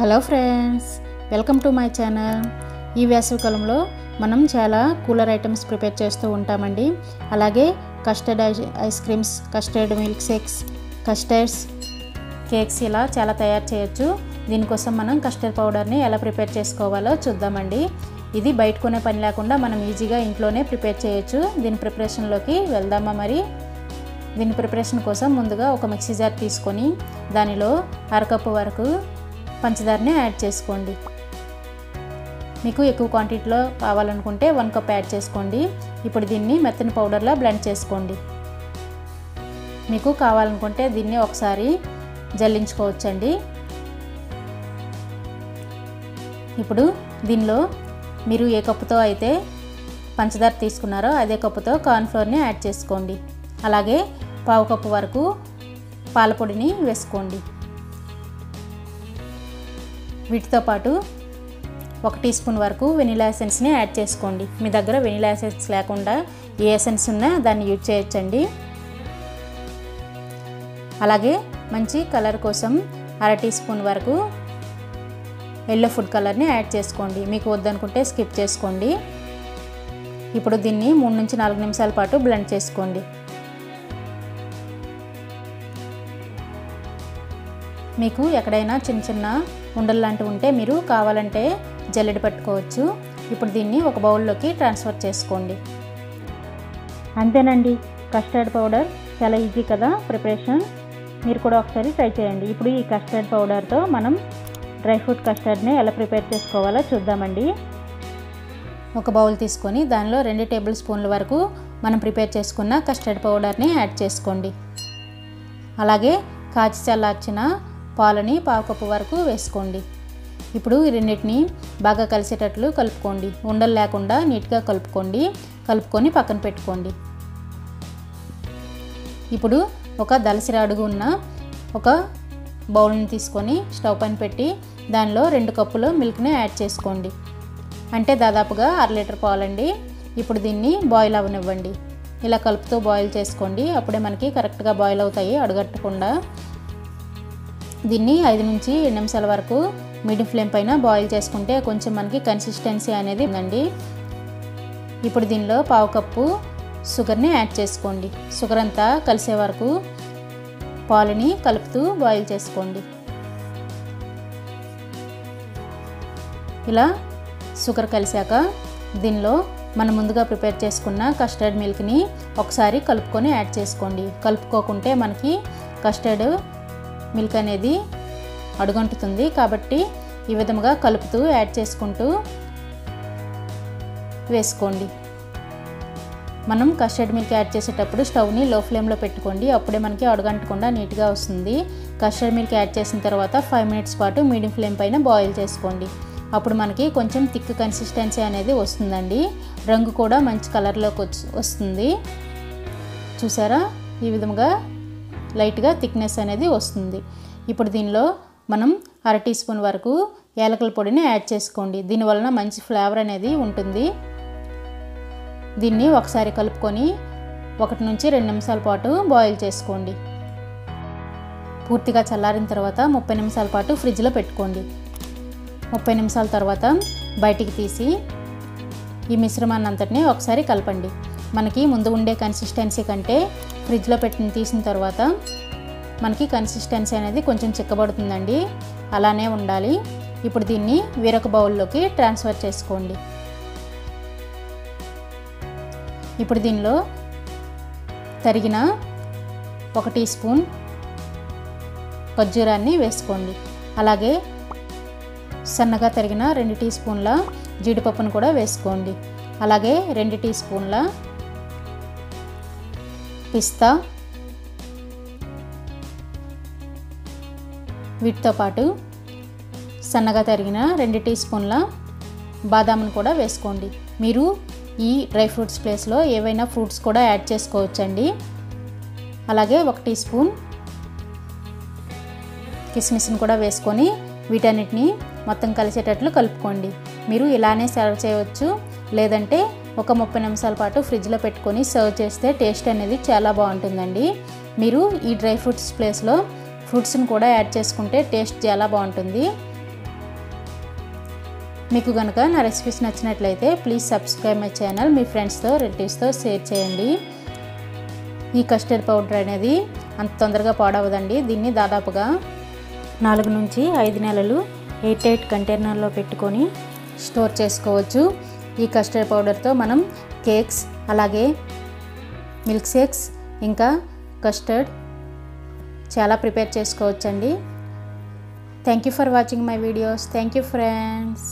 Hello friends welcome to my channel. ఈ వేసవికాలంలో మనం చాలా కూలర్ ఐటమ్స్ ప్రిపేర్ చేస్తూ ఉంటామండి. అలాగే custard ice- ice creams custard milk shakes custards cakes ఇలా చాలా తయారు చేయొచ్చు. దీనికోసం మనం కస్టర్డ్ పౌడర్ని ఎలా ప్రిపేర్ చేసుకోవాలో చూద్దామండి. ఇది బయట కొనే పని లేకుండా మనం ఈజీగా ఇంట్లోనే ప్రిపేర్ చేయొచ్చు. దీని ప్రిపరేషన్లోకి వెళ్దామా మరి? దీని ప్రిపరేషన్ కోసం ముందుగా ఒక మిక్సీ జార్ తీసుకొని దానిలో అరకప్పు వరకు పంచదారని యాడ్ చేసుకోండి. మీకు ఎక్కువ క్వాంటిటీలో కావాలనుకుంటే వన్ కప్ యాడ్ చేసుకోండి. ఇప్పుడు దీన్ని మెత్తని పౌడర్లా బ్లెండ్ చేసుకోండి. మీకు కావాలనుకుంటే దీన్ని ఒకసారి జల్లించుకోవచ్చండి. ఇప్పుడు దీనిలో మీరు ఏ కప్పుతో అయితే పంచదార తీసుకున్నారో అదే కప్పుతో కార్న్ఫ్లోర్ని యాడ్ చేసుకోండి. అలాగే పావు కప్పు వరకు పాలపొడిని వేసుకోండి. వీటితో పాటు ఒక టీ స్పూన్ వరకు వెనిలా ఎసెన్స్ని యాడ్ చేసుకోండి. మీ దగ్గర వెనిలా ఎసెన్స్ లేకుండా ఏ ఎసెన్స్ ఉన్నా దాన్ని యూజ్ చేయొచ్చండి. అలాగే మంచి కలర్ కోసం అర టీ స్పూన్ వరకు ఎల్లో ఫుడ్ కలర్ని యాడ్ చేసుకోండి. మీకు వద్దనుకుంటే స్కిప్ చేసుకోండి. ఇప్పుడు దీన్ని మూడు నుంచి నాలుగు నిమిషాల పాటు బ్లెండ్ చేసుకోండి. మీకు ఎక్కడైనా చిన్న చిన్న ఉండలు లాంటివి ఉంటే మీరు కావాలంటే జల్లెడ పట్టుకోవచ్చు. ఇప్పుడు దీన్ని ఒక బౌల్లోకి ట్రాన్స్ఫర్ చేసుకోండి. అంతేనండి. కస్టర్డ్ పౌడర్ చాలా ఈజీ కదా ప్రిపరేషన్. మీరు కూడా ఒకసారి ట్రై చేయండి. ఇప్పుడు ఈ కస్టర్డ్ పౌడర్తో మనం డ్రై ఫ్రూట్ కస్టర్డ్ని ఎలా ప్రిపేర్ చేసుకోవాలో చూద్దామండి. ఒక బౌల్ తీసుకొని దానిలో రెండు టేబుల్ స్పూన్ల వరకు మనం ప్రిపేర్ చేసుకున్న కస్టర్డ్ పౌడర్ని యాడ్ చేసుకోండి. అలాగే కాచి చల్లార్చిన పాలని పావు కప్పు వరకు వేసుకోండి. ఇప్పుడు ఈ రెండింటిని బాగా కలిసేటట్లు కలుపుకోండి. ఉండలు లేకుండా నీట్గా కలుపుకోండి. కలుపుకొని పక్కన పెట్టుకోండి. ఇప్పుడు ఒక దలసిరి అడుగు ఉన్న ఒక బౌల్ని తీసుకొని స్టవ్ పైన పెట్టి దానిలో రెండు కప్పులు మిల్క్ని యాడ్ చేసుకోండి. అంటే దాదాపుగా అర లీటర్ పాలండి. ఇప్పుడు దీన్ని బాయిల్ అవనివ్వండి. ఇలా కలుపుతూ బాయిల్ చేసుకోండి. అప్పుడే మనకి కరెక్ట్గా బాయిల్ అవుతాయి. అడగట్టకుండా దీన్ని ఐదు నుంచి ఏడు నిమిషాల వరకు మీడియం ఫ్లేమ్ పైన బాయిల్ చేసుకుంటే కొంచెం మనకి కన్సిస్టెన్సీ అనేది ఉందండి. ఇప్పుడు దీనిలో పావు కప్పు షుగర్ని యాడ్ చేసుకోండి. షుగర్ అంతా కలిసే వరకు పాలని కలుపుతూ బాయిల్ చేసుకోండి. ఇలా షుగర్ కలిసాక దీనిలో మనం ముందుగా ప్రిపేర్ చేసుకున్న కస్టర్డ్ మిల్క్ని ఒకసారి కలుపుకొని యాడ్ చేసుకోండి. కలుపుకోకుంటే మనకి కస్టర్డ్ మిల్క్ అనేది అడుగంటుతుంది కాబట్టి ఈ విధముగా కలుపుతూ యాడ్ చేసుకుంటూ వేసుకోండి. మనం కస్టర్డ్ మిల్క్ యాడ్ చేసేటప్పుడు స్టవ్ని లో ఫ్లేమ్లో పెట్టుకోండి. అప్పుడే మనకి అడుగంటకుండా నీట్గా వస్తుంది. కస్టర్డ్ మిల్క్ యాడ్ చేసిన తర్వాత ఫైవ్ మినిట్స్ పాటు మీడియం ఫ్లేమ్ పైన బాయిల్ చేసుకోండి. అప్పుడు మనకి కొంచెం థిక్ కన్సిస్టెన్సీ అనేది వస్తుందండి. రంగు కూడా మంచి కలర్లోకి వచ్చి వస్తుంది. చూసారా? ఈ విధంగా లైట్గా థిక్నెస్ అనేది వస్తుంది. ఇప్పుడు దీనిలో మనం అర టీ స్పూన్ వరకు ఏలకల పొడిని యాడ్ చేసుకోండి. దీనివలన మంచి ఫ్లేవర్ అనేది ఉంటుంది. దీన్ని ఒకసారి కలుపుకొని ఒకటి నుంచి రెండు నిమిషాల పాటు బాయిల్ చేసుకోండి. పూర్తిగా చల్లారిన తర్వాత ముప్పై నిమిషాల పాటు ఫ్రిడ్జ్లో పెట్టుకోండి. ముప్పై నిమిషాల తర్వాత బయటికి తీసి ఈ మిశ్రమాన్ని అంతటిని ఒకసారి కలపండి. మనకి ముందు ఉండే కన్సిస్టెన్సీ కంటే ఫ్రిడ్జ్లో పెట్టిన తీసిన తర్వాత మనకి కన్సిస్టెన్సీ అనేది కొంచెం చిక్కబడుతుందండి. అలానే ఉండాలి. ఇప్పుడు దీన్ని వేరొక బౌల్లోకి ట్రాన్స్ఫర్ చేసుకోండి. ఇప్పుడు దీనిలో తరిగిన ఒక టీ స్పూన్ ఖర్జూరాన్ని వేసుకోండి. అలాగే సన్నగా తరిగిన రెండు టీ స్పూన్ల జీడిపప్పును కూడా వేసుకోండి. అలాగే రెండు టీ స్పూన్ల పిస్తా. వీటితో పాటు సన్నగా తరిగిన రెండు టీ స్పూన్ల బాదామును కూడా వేసుకోండి. మీరు ఈ డ్రై ఫ్రూట్స్ ప్లేస్లో ఏవైనా ఫ్రూట్స్ కూడా యాడ్ చేసుకోవచ్చండి. అలాగే ఒక టీ స్పూన్ కిస్మిస్ని కూడా వేసుకొని వీటన్నిటిని మొత్తం కలిసేటట్లు కలుపుకోండి. మీరు ఇలానే సర్వ్ చేయవచ్చు. లేదంటే ఒక ముప్పై నిమిషాల పాటు ఫ్రిడ్జ్లో పెట్టుకొని సర్వ్ చేస్తే టేస్ట్ అనేది చాలా బాగుంటుందండి. మీరు ఈ డ్రై ఫ్రూట్స్ ప్లేస్లో ఫ్రూట్స్ని కూడా యాడ్ చేసుకుంటే టేస్ట్ చాలా బాగుంటుంది. మీకు కనుక నా రెసిపీస్ నచ్చినట్లయితే ప్లీజ్ సబ్స్క్రైబ్ మై ఛానల్ మీ ఫ్రెండ్స్తో రిలేటివ్స్తో షేర్ చేయండి. ఈ కస్టర్డ్ పౌడర్ అనేది అంత తొందరగా పాడవదండి. దీన్ని దాదాపుగా నాలుగు నుంచి ఐదు నెలలు ఎయిట్ ఎయిట్ కంటైనర్లో పెట్టుకొని స్టోర్ చేసుకోవచ్చు. ఈ కస్టర్డ్ పౌడర్తో మనం కేక్స్ అలాగే మిల్క్ షేక్స్ ఇంకా కస్టర్డ్ చాలా ప్రిపేర్ చేసుకోవచ్చండి. Thank you for watching my videos thank you friends